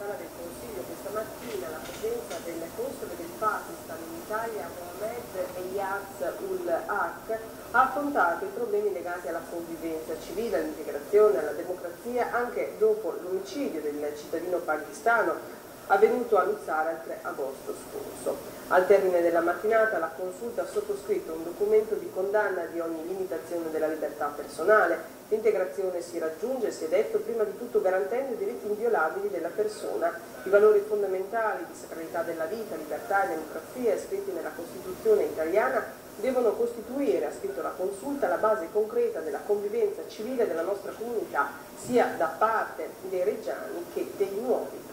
sala del Consiglio questa mattina la presenza del console del Pakistan in Italia Mohamed Eyaz ul Haq ha affrontato i problemi legati alla convivenza civile, all'integrazione, alla democrazia anche dopo l'omicidio del cittadino pakistano avvenuto a Luzzara il 3 agosto scorso. Al termine della mattinata la consulta ha sottoscritto un documento di condanna di ogni limitazione della libertà personale. L'integrazione si raggiunge, si è detto, prima di tutto garantendo i diritti inviolabili della persona, i valori fondamentali di sacralità della vita, libertà e democrazia scritti nella Costituzione italiana devono costituire, ha scritto la consulta, la base concreta della convivenza civile della nostra comunità, sia da parte dei reggiani che dei nuovi.